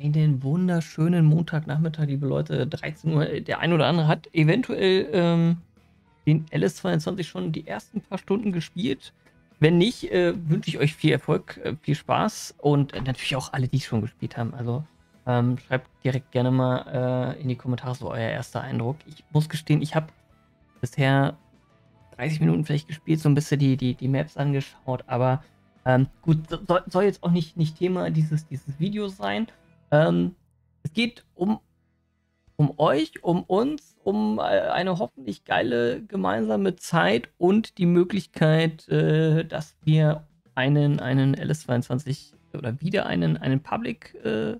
einen wunderschönen Montagnachmittag, liebe Leute. 13 Uhr. Der ein oder andere hat eventuell ähm, den LS22 schon die ersten paar Stunden gespielt. Wenn nicht, äh, wünsche ich euch viel Erfolg, äh, viel Spaß und äh, natürlich auch alle, die es schon gespielt haben. Also ähm, schreibt direkt gerne mal äh, in die Kommentare so euer erster Eindruck. Ich muss gestehen, ich habe bisher 30 Minuten vielleicht gespielt, so ein bisschen die, die, die Maps angeschaut, aber ähm, gut, soll, soll, jetzt auch nicht, nicht Thema dieses, dieses Videos sein. Ähm, es geht um, um euch, um uns, um äh, eine hoffentlich geile gemeinsame Zeit und die Möglichkeit, äh, dass wir einen, einen LS22 oder wieder einen, einen Public äh,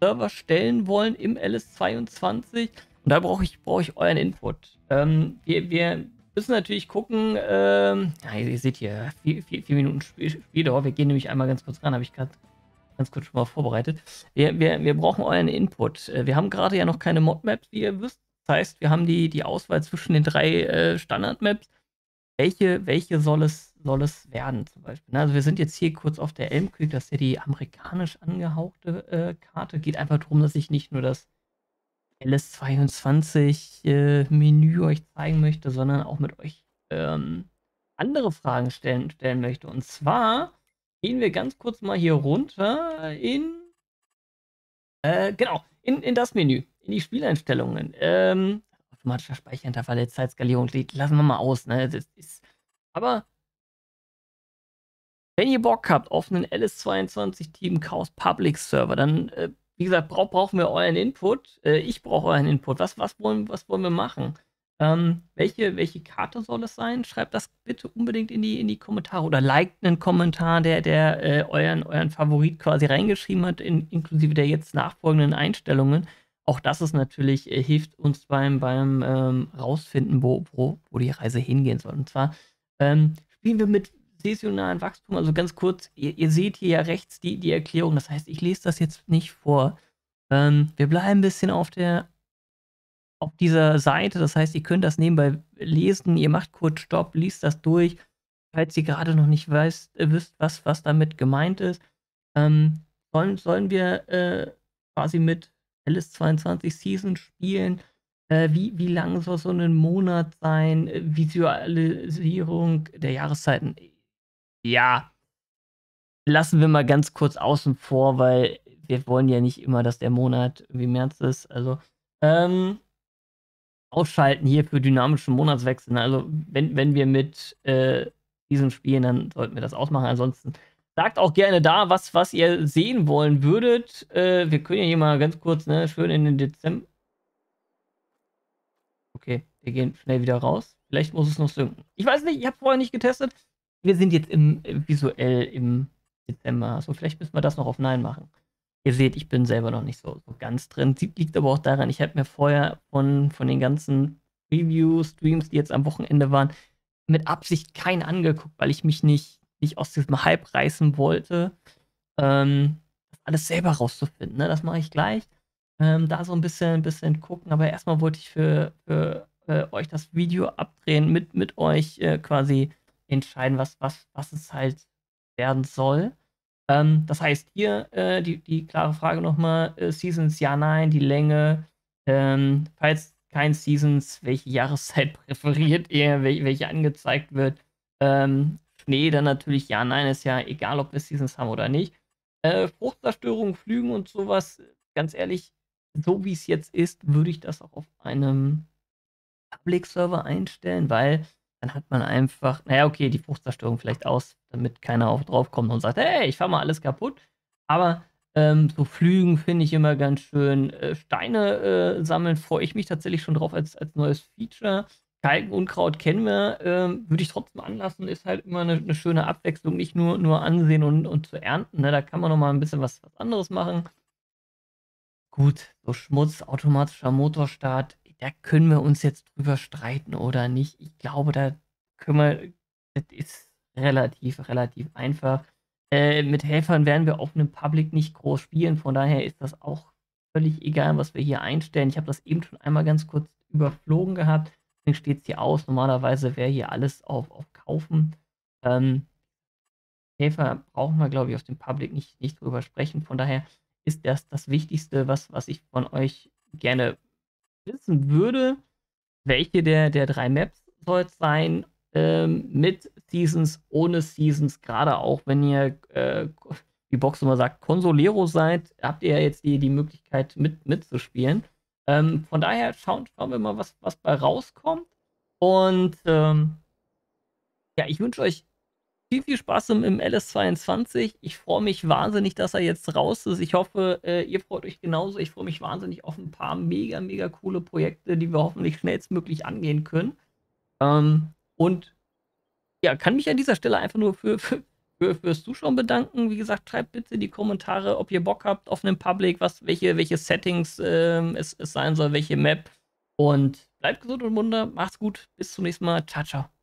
Server stellen wollen im LS22. Und da brauche ich, brauch ich euren Input. Ähm, wir, wir müssen natürlich gucken, ähm, ja, ihr seht hier, vier, vier, vier Minuten Spieldauer. Wir gehen nämlich einmal ganz kurz ran, habe ich gerade ganz kurz schon mal vorbereitet. Wir, wir, wir brauchen euren Input. Äh, wir haben gerade ja noch keine Modmaps, wie ihr wisst. Das heißt, wir haben die, die Auswahl zwischen den drei äh, Standard-Maps. Welche, welche soll es, soll es werden, zum Beispiel? Also wir sind jetzt hier kurz auf der Elm Creek, das ist ja die amerikanisch angehauchte äh, Karte. Geht einfach darum, dass ich nicht nur das LS22-Menü äh, euch zeigen möchte, sondern auch mit euch ähm, andere Fragen stellen, stellen möchte. Und zwar gehen wir ganz kurz mal hier runter in, äh, genau, in, in das Menü, in die Spieleinstellungen. Ähm, automatischer Speicherintervall Zeitskalierung lassen wir mal aus, ne? Das ist, aber wenn ihr Bock habt auf einen LS22 Team Chaos Public Server, dann, äh, wie gesagt, brauch, brauchen wir euren Input. Äh, ich brauche euren Input. Was, was, wollen, was wollen wir machen? Ähm, welche, welche Karte soll es sein? Schreibt das bitte unbedingt in die, in die Kommentare oder liked einen Kommentar, der, der äh, euren, euren Favorit quasi reingeschrieben hat, in, inklusive der jetzt nachfolgenden Einstellungen. Auch das ist natürlich, äh, hilft uns beim, beim ähm, rausfinden, wo, wo, wo die Reise hingehen soll. Und zwar ähm, spielen wir mit saisonalen Wachstum. Also ganz kurz, ihr, ihr, seht hier ja rechts die, die Erklärung. Das heißt, ich lese das jetzt nicht vor. Ähm, wir bleiben ein bisschen auf der auf dieser Seite. Das heißt, ihr könnt das nebenbei lesen. Ihr macht kurz Stopp, liest das durch. Falls ihr gerade noch nicht weiß, äh, wisst, was, was damit gemeint ist. Ähm, sollen, sollen wir äh, quasi mit LS22 Season spielen? Äh, wie, wie lang soll so ein Monat sein? Äh, Visualisierung der Jahreszeiten? Ja, lassen wir mal ganz kurz außen vor, weil wir wollen ja nicht immer, dass der Monat wie März ist. Also, ähm, ausschalten hier für dynamischen Monatswechsel. Also wenn, wenn wir mit äh, diesem spielen, dann sollten wir das ausmachen. Ansonsten sagt auch gerne da, was, was ihr sehen wollen würdet. Äh, wir können ja hier mal ganz kurz, ne, schön in den Dezember. Okay, wir gehen schnell wieder raus. Vielleicht muss es noch sinken. Ich weiß nicht, ich habe vorher nicht getestet. Wir sind jetzt im, visuell im Dezember. Also vielleicht müssen wir das noch auf Nein machen. Ihr seht, ich bin selber noch nicht so, so ganz drin. Liegt aber auch daran, ich habe mir vorher von, von den ganzen Review-Streams, die jetzt am Wochenende waren, mit Absicht keinen angeguckt, weil ich mich nicht, nicht aus diesem Hype reißen wollte, ähm, das alles selber rauszufinden. Ne? Das mache ich gleich. Ähm, da so ein bisschen, bisschen gucken, aber erstmal wollte ich für, für äh, euch das Video abdrehen, mit, mit euch äh, quasi entscheiden, was, was, was es halt werden soll. Ähm, das heißt, hier äh, die, die klare Frage nochmal: äh, Seasons ja, nein, die Länge. Ähm, falls kein Seasons, welche Jahreszeit präferiert ihr, wel welche angezeigt wird? Ähm, Schnee dann natürlich ja, nein, ist ja egal, ob wir Seasons haben oder nicht. Äh, Fruchtzerstörung, Flügen und sowas, ganz ehrlich, so wie es jetzt ist, würde ich das auch auf einem Public-Server einstellen, weil dann hat man einfach, naja, okay, die Fruchtzerstörung vielleicht aus, damit keiner auch drauf kommt und sagt, hey, ich fahr mal alles kaputt. Aber ähm, so Flügen finde ich immer ganz schön. Äh, Steine äh, sammeln freue ich mich tatsächlich schon drauf als, als neues Feature. Kalken, Unkraut kennen wir, ähm, würde ich trotzdem anlassen, ist halt immer eine, eine, schöne Abwechslung, nicht nur, nur ansehen und, und zu ernten. Ne? Da kann man noch mal ein bisschen was, was anderes machen. Gut, so Schmutz, automatischer Motorstart, da können wir uns jetzt drüber streiten oder nicht. Ich glaube, da können wir, das ist relativ, relativ einfach. Äh, mit Helfern werden wir auf einem Public nicht groß spielen, von daher ist das auch völlig egal, was wir hier einstellen. Ich habe das eben schon einmal ganz kurz überflogen gehabt, deswegen steht es hier aus. Normalerweise wäre hier alles auf, auf Kaufen. Ähm, Helfer brauchen wir, glaube ich, auf dem Public nicht, nicht drüber sprechen. Von daher ist das das Wichtigste, was, was ich von euch gerne wissen würde. Welche der, der drei Maps soll es sein? Ähm, mit Seasons, ohne Seasons, gerade auch wenn ihr, äh, wie Box immer sagt, Consolero seid, habt ihr ja jetzt die, die Möglichkeit mit, mitzuspielen. Ähm, von daher schauen, schauen wir mal, was, was bei rauskommt. Und ähm, ja, ich wünsche euch viel, viel Spaß im, im LS22. Ich freue mich wahnsinnig, dass er jetzt raus ist. Ich hoffe, äh, ihr freut euch genauso. Ich freue mich wahnsinnig auf ein paar mega, mega coole Projekte, die wir hoffentlich schnellstmöglich angehen können. Ähm, und ja, kann mich an dieser Stelle einfach nur für, für, für, fürs Zuschauen bedanken. Wie gesagt, schreibt bitte in die Kommentare, ob ihr Bock habt auf einen Public, was, welche, welche Settings ähm, es, es sein soll, welche Map. Und bleibt gesund und munter. Macht's gut. Bis zum nächsten Mal. Ciao, ciao.